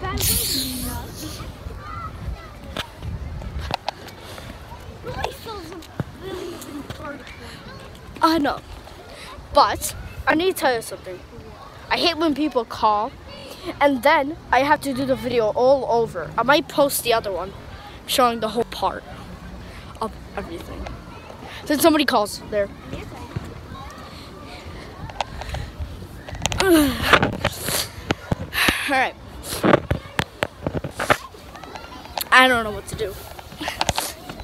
Bad I know. But I need to tell you something. I hate when people call and then I have to do the video all over. I might post the other one showing the whole part of everything. Then somebody calls there. Alright. I don't know what to do.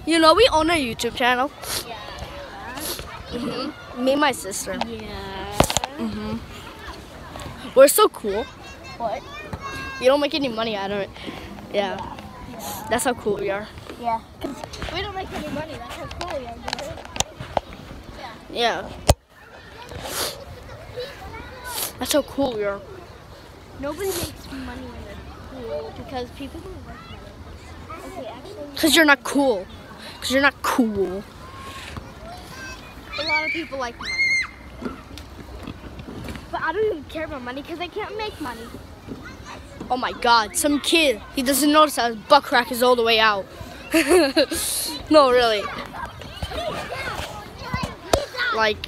You know, we own a YouTube channel. hmm Me and my sister. Yeah. hmm We're so cool. What? You don't make any money out of it. Yeah. That's how cool we are. Yeah. We don't make any money. That's how cool we are. dude. Yeah. That's how cool we are. Nobody makes money when they're cool because people don't like money. Okay, actually, Because you're not cool. Because you're not cool. a lot of people like money. But I don't even care about money because I can't make money. Oh my god, some kid, he doesn't notice that his butt crack is all the way out. no, really. Like,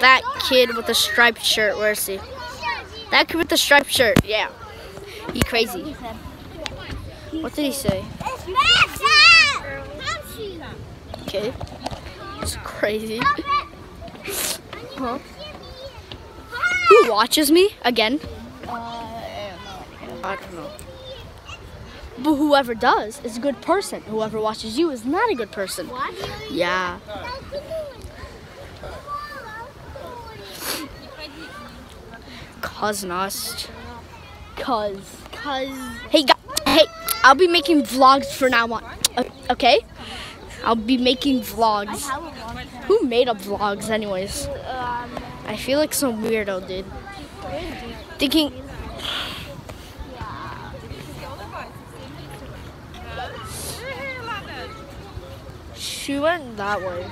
that kid with the striped shirt, where is he? That kid with the striped shirt, yeah. He crazy. What did he say? Okay. It's crazy. Huh? Who watches me again? I don't know. But whoever does is a good person. Whoever watches you is not a good person. Yeah. Cause us. Cause. Cause Hey, hey, I'll be making vlogs for now on. Okay? I'll be making vlogs. have a long time. Who made up vlogs, anyways? Um, I feel like some weirdo did. Thinking. She went that way.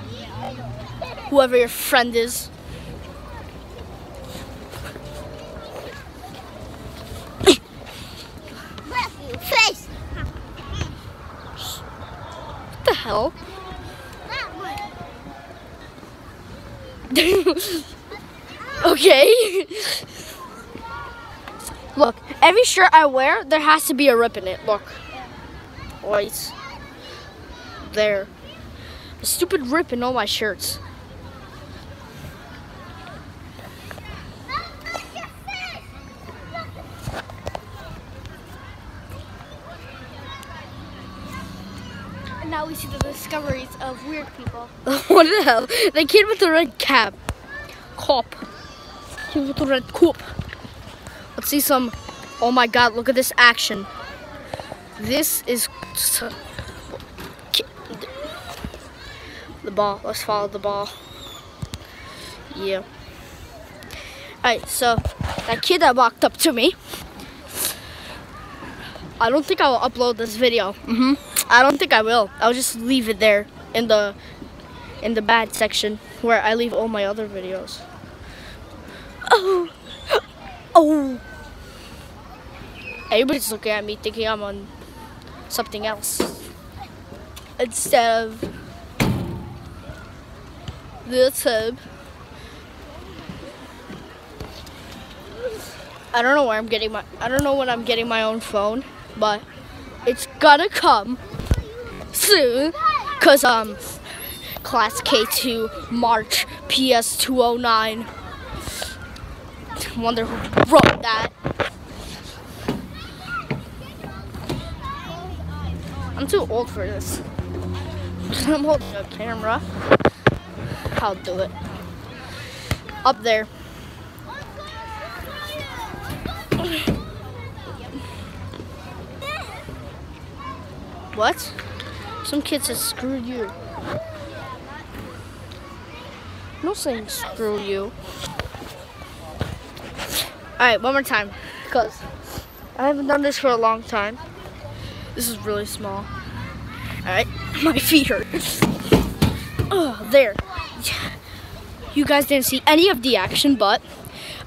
Whoever your friend is. face. What the hell? Okay. Look, every shirt I wear, there has to be a rip in it. Look. Wait. There. A stupid rip in all my shirts. And now we see the discoveries of weird people. what the hell? The kid with the red cap. Cop. Red cop. Let's see some. Oh my god, look at this action. This is. The ball. Let's follow the ball. Yeah. Alright, so that kid that walked up to me. I don't think I will upload this video. hmm I don't think I will. I'll just leave it there in the in the bad section where I leave all my other videos. Oh, oh! Everybody's looking at me thinking I'm on something else instead of this hub. I don't know where I'm getting my. I don't know when I'm getting my own phone, but it's gonna come soon. Cause um, class K2 March PS 209. Wonder who wrote that. I'm too old for this. I'm holding a camera. I'll do it. Up there. What? Some kid says screw you. No saying screw you. Alright, one more time. Because I haven't done this for a long time. This is really small. Alright, my feet hurt. Oh, there. You guys didn't see any of the action, but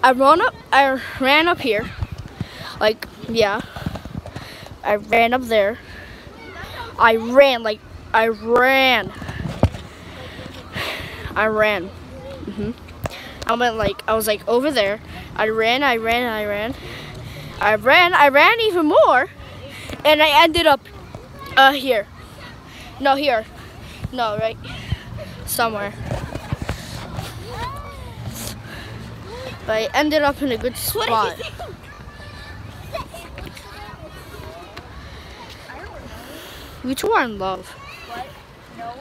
I ran up. I ran up here. Like yeah. I ran up there. I ran like I ran. I ran. hmm I went like I was like over there. I ran. I ran. I ran. I ran. I ran even more, and I ended up uh here. No here. No right. Somewhere. But I ended up in a good spot. We two are in love. What? No.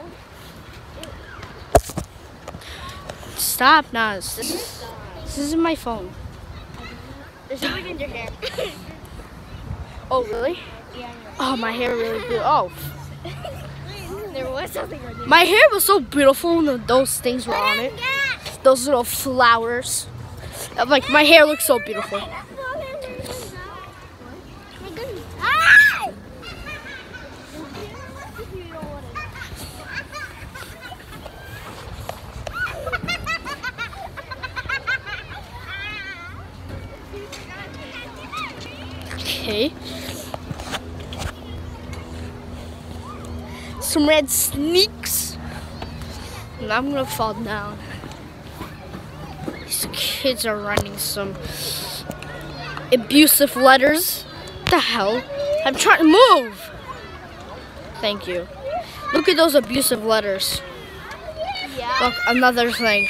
Stop, Naz. This is my phone. There's something in your hair. Oh really? yeah. Oh my hair really good. Oh, There was something on my hair was so beautiful when those things were on it. Those little flowers. Like my hair looks so beautiful. Some red sneaks. And I'm gonna fall down. These kids are writing some abusive letters. What the hell? I'm trying to move. Thank you. Look at those abusive letters. Yeah. Look, another thing.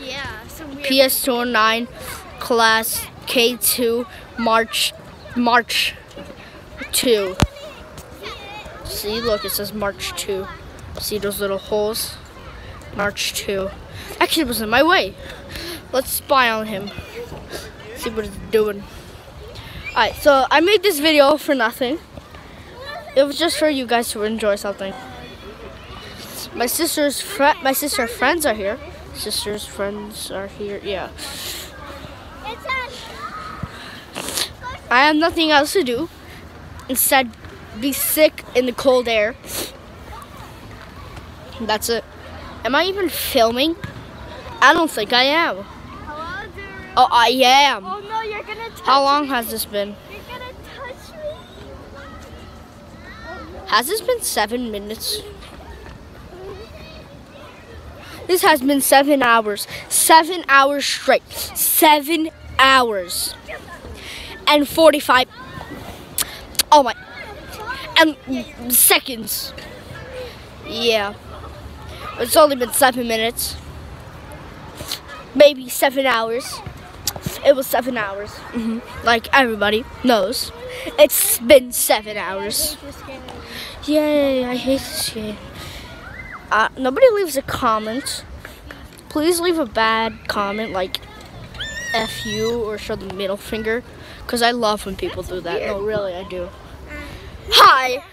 Yeah. Some weird. PS209 class K2 March March 2. See, look, it says March 2. See those little holes? March 2. That kid was in my way. Let's spy on him. See what he's doing. Alright, so I made this video for nothing. It was just for you guys to enjoy something. My sister's fri my sister friends are here. Sister's friends are here. Yeah. I have nothing else to do. Instead, be sick in the cold air. That's it. Am I even filming? I don't think I am. Hello. Oh, I am. Oh no, you're gonna touch How long me. has this been? You're gonna touch me. Has this been seven minutes? This has been seven hours. Seven hours straight. Seven hours. And 45. Oh my. And seconds. Yeah. It's only been seven minutes. Maybe seven hours. It was seven hours. hmm Like everybody knows. It's been seven hours. Yay, I hate this game. Uh, nobody leaves a comment. Please leave a bad comment like F you or show the middle finger. Because I love when people do that. No, really, I do. Hi!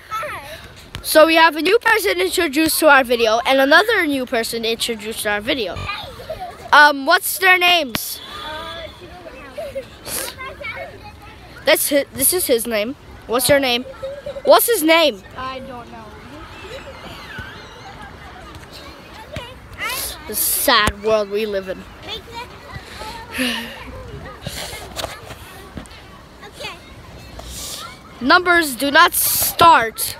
So we have a new person introduced to our video and another new person introduced to our video. Um, what's their names? That's his, this is his name. What's your name? What's his name? I don't know. The sad world we live in. Numbers do not start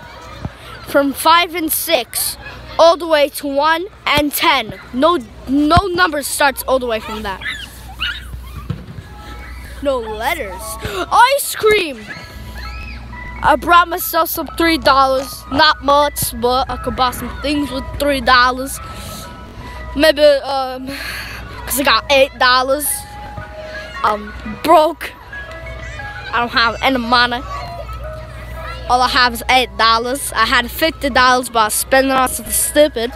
from five and six all the way to one and ten. No, no number starts all the way from that. No letters. Ice cream. I brought myself some three dollars. Not much, but I could buy some things with three dollars. Maybe um, cause I got eight dollars. I'm broke. I don't have any money. All I have is eight dollars. I had fifty dollars, but I spent it on something stupid.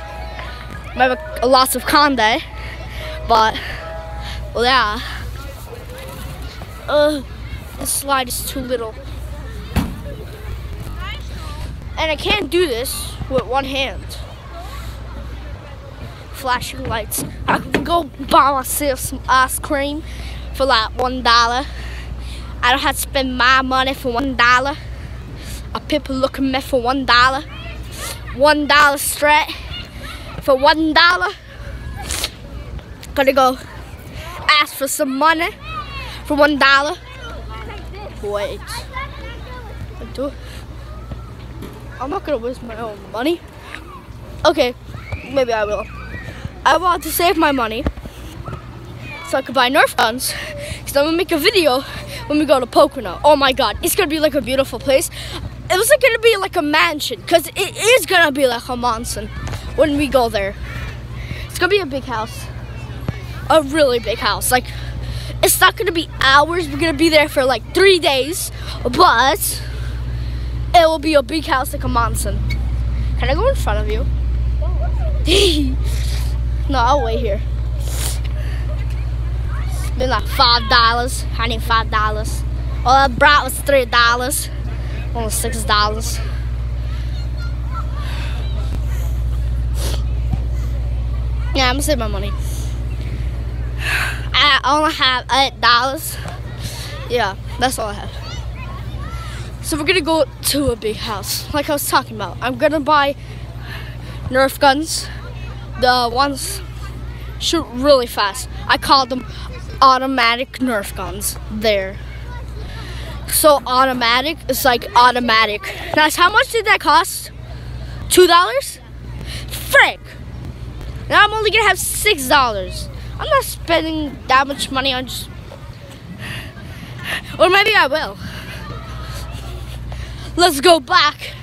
Maybe lots of conde, but well, yeah. Uh, the slide is too little, and I can't do this with one hand. Flashing lights. I can go buy myself some ice cream for like one dollar. I don't have to spend my money for one dollar. A people looking me for one dollar. One dollar straight for one dollar. Gotta go ask for some money for one dollar. Wait. I Do I'm not gonna waste my own money. Okay, maybe I will. I want to save my money so I can buy Nerf guns. Cause I'm gonna make a video when we go to Pocono. Oh my god, it's gonna be like a beautiful place. It was like gonna be like a mansion, cause it is gonna be like a mansion when we go there. It's gonna be a big house, a really big house. Like it's not gonna be hours. We're gonna be there for like three days, but it will be a big house like a mansion. Can I go in front of you? no, I'll wait here. It's been like five dollars. I need five dollars. All I brought was three dollars. Only six dollars. Yeah, I'm gonna save my money. I only have eight dollars. Yeah, that's all I have. So we're gonna go to a big house, like I was talking about. I'm gonna buy Nerf guns, the ones shoot really fast. I call them automatic Nerf guns. There. So automatic It's like automatic. Guys, how much did that cost? Two dollars? Frick! Now I'm only gonna have six dollars. I'm not spending that much money on just or maybe I will. Let's go back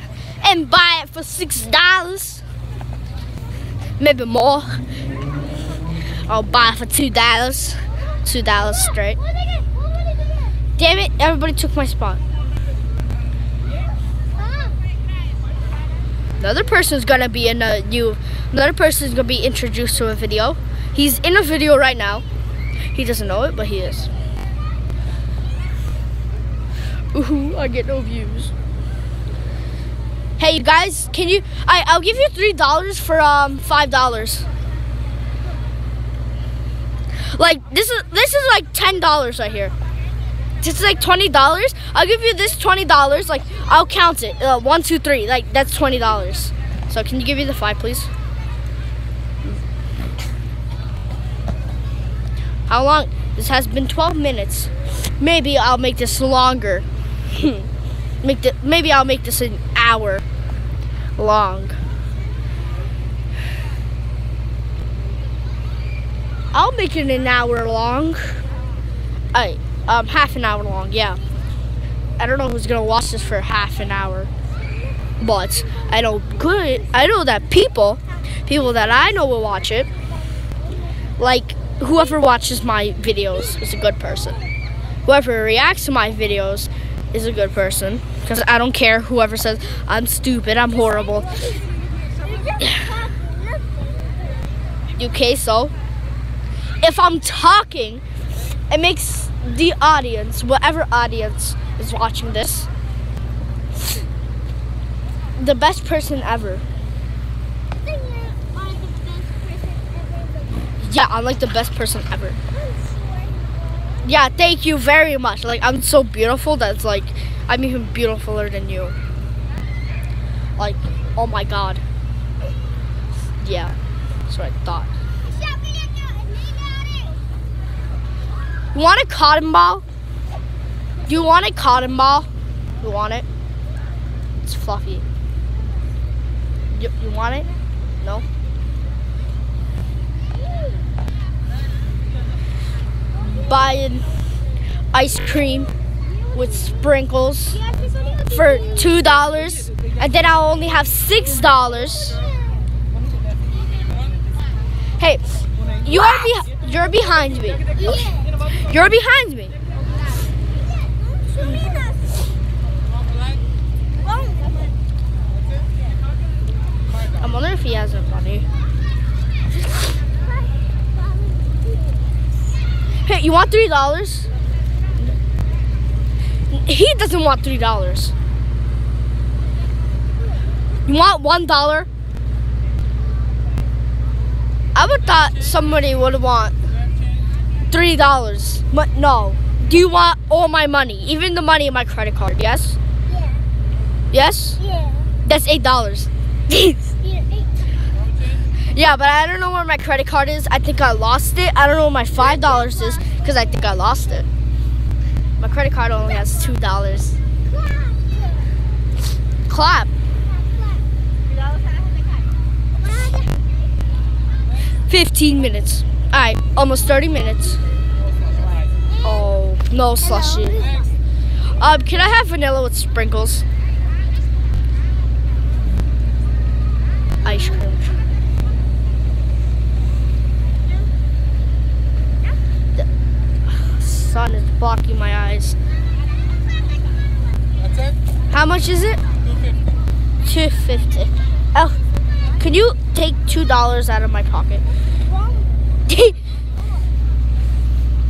and buy it for six dollars. Maybe more. I'll buy it for two dollars. Two dollars straight. Damn it, everybody took my spot. Another person's gonna be in a new another person's gonna be introduced to a video. He's in a video right now. He doesn't know it, but he is. Ooh, I get no views. Hey you guys, can you I I'll give you three dollars for um five dollars. Like this is this is like ten dollars right here. Is like twenty dollars. I'll give you this twenty dollars. Like I'll count it. Uh, one, two, three. Like that's twenty dollars. So can you give me the five, please? How long? This has been twelve minutes. Maybe I'll make this longer. make the, maybe I'll make this an hour long. I'll make it an hour long. I um half an hour long, yeah. I don't know who's gonna watch this for half an hour. But I know good I know that people people that I know will watch it. Like whoever watches my videos is a good person. Whoever reacts to my videos is a good person. Because I don't care whoever says I'm stupid, I'm horrible. okay, so if I'm talking, it makes the audience, whatever audience is watching this, the best person ever. Yeah, I'm like the best person ever. Yeah, thank you very much. Like I'm so beautiful that's like I'm even beautifuler than you. Like, oh my god. Yeah, that's what I thought. You want a cotton ball? Do you want a cotton ball? You want it? It's fluffy. You, you want it? No? Buying ice cream with sprinkles for two dollars and then I'll only have six dollars. Hey, you are be you're behind me. You're behind me. I wonder if he has a money. Hey, you want three dollars? He doesn't want three dollars. You want one dollar? I would thought somebody would want three dollars. But no. Do you want all my money? Even the money in my credit card, yes? Yeah. Yes? Yeah. That's eight dollars. yeah, but I don't know where my credit card is. I think I lost it. I don't know where my five dollars is because I think I lost it. My credit card only has two dollars. Clap. 15 minutes. Alright, almost 30 minutes. Oh, no slushy. Um, can I have vanilla with sprinkles? Ice cream. The sun is blocking my eyes. That's it? How much is it? 250. 250. Oh, can you take $2 out of my pocket?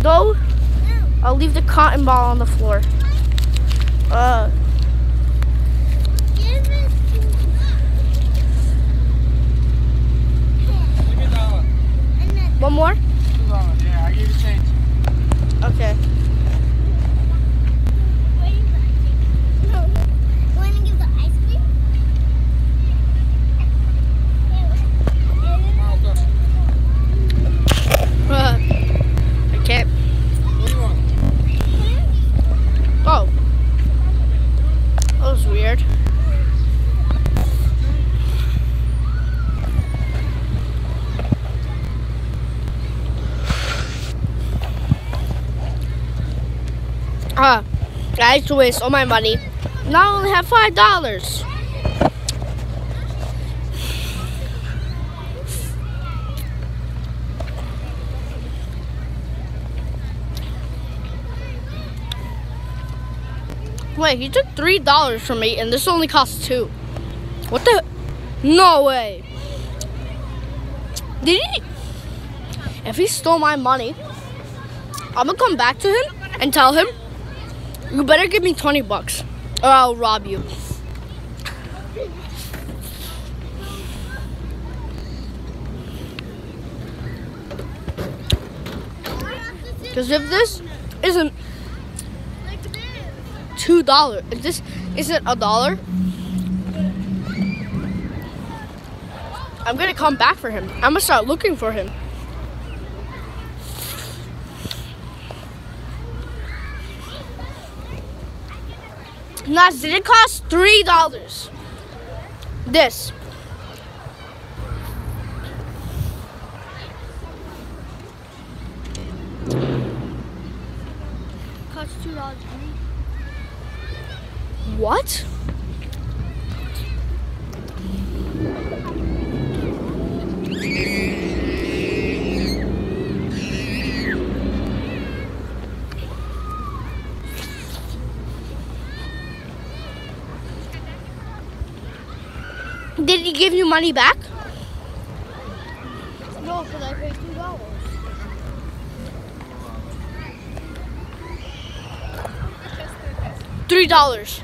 No, I'll leave the cotton ball on the floor. Uh, Give me a dollar. one more? Yeah, I you change. Okay. Uh, I can't. What do you want? Oh. That was weird. Ah, I used to waste all my money. Now I only have five dollars. Wait, he took three dollars from me, and this only costs two. What the? No way. Did he? If he stole my money, I'm gonna come back to him and tell him, you better give me 20 bucks, or I'll rob you. Because if this isn't two dollars, if this isn't a dollar, I'm gonna come back for him. I'm gonna start looking for him. Nas, did it cost three dollars? This. Costs two dollars. What? Did he give you money back? No, because I paid two dollars. Three dollars.